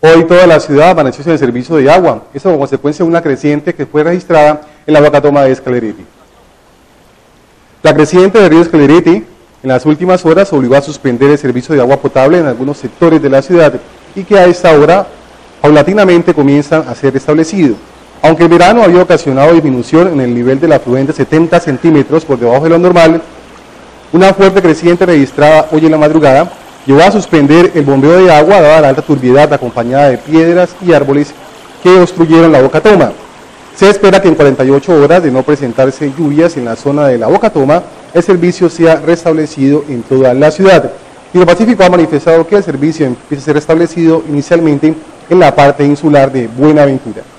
Hoy toda la ciudad amaneció sin el servicio de agua, eso como consecuencia de una creciente que fue registrada en la Toma de Escaleriti. La creciente del río Escaleriti en las últimas horas obligó a suspender el servicio de agua potable en algunos sectores de la ciudad y que a esta hora paulatinamente comienzan a ser restablecidos. Aunque el verano había ocasionado disminución en el nivel del afluente 70 centímetros por debajo de lo normal, una fuerte creciente registrada hoy en la madrugada llevó a suspender el bombeo de agua dada la alta turbiedad acompañada de piedras y árboles que obstruyeron la boca toma. Se espera que en 48 horas de no presentarse lluvias en la zona de la boca toma, el servicio sea restablecido en toda la ciudad. Pacífico ha manifestado que el servicio empieza a ser restablecido inicialmente en la parte insular de Buenaventura.